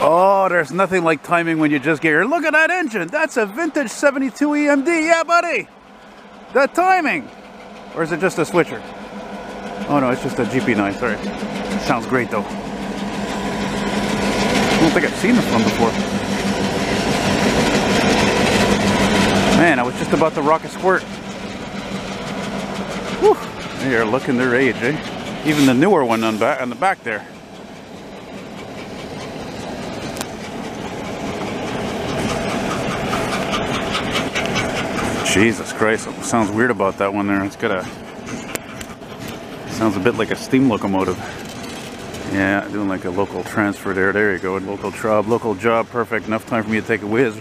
Oh, there's nothing like timing when you just get here. Look at that engine. That's a vintage 72 EMD. Yeah, buddy. That timing. Or is it just a switcher? Oh, no, it's just a GP9. Sorry. Sounds great, though. I don't think I've seen this one before. Man, I was just about to rock a squirt. Whew. They are looking their age, eh? Even the newer one on, on the back there. Jesus Christ, something sounds weird about that one there. It's got a, sounds a bit like a steam locomotive. Yeah, doing like a local transfer there. There you go, local job, local job, perfect. Enough time for me to take a whiz.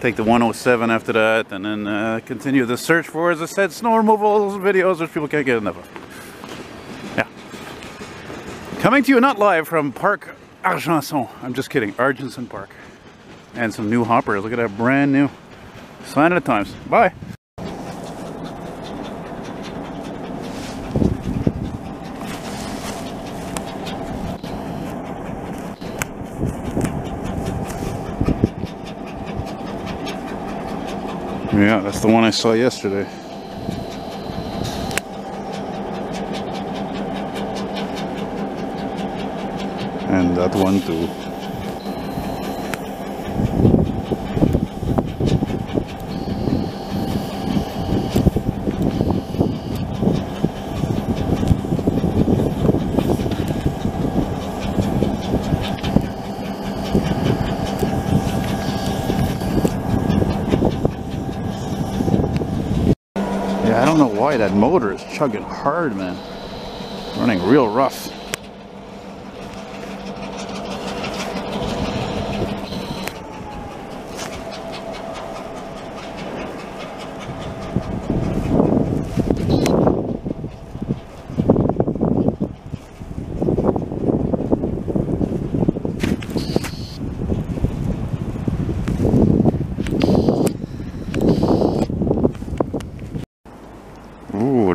Take the 107 after that, and then uh, continue the search for, as I said, snow removal videos which people can't get enough of. Yeah. Coming to you not live from Parc Argenson. I'm just kidding, Argenson Park. And some new hoppers. Look at that brand new. Sign of the times. Bye. Yeah, that's the one I saw yesterday. And that one too. I don't know why that motor is chugging hard, man. Running real rough.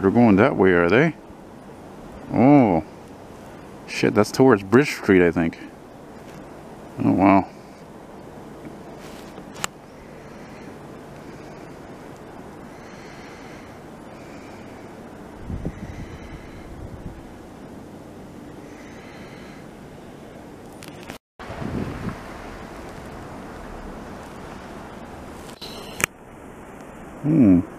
They're going that way, are they? Oh. Shit, that's towards Bridge Street, I think. Oh, wow. Hmm.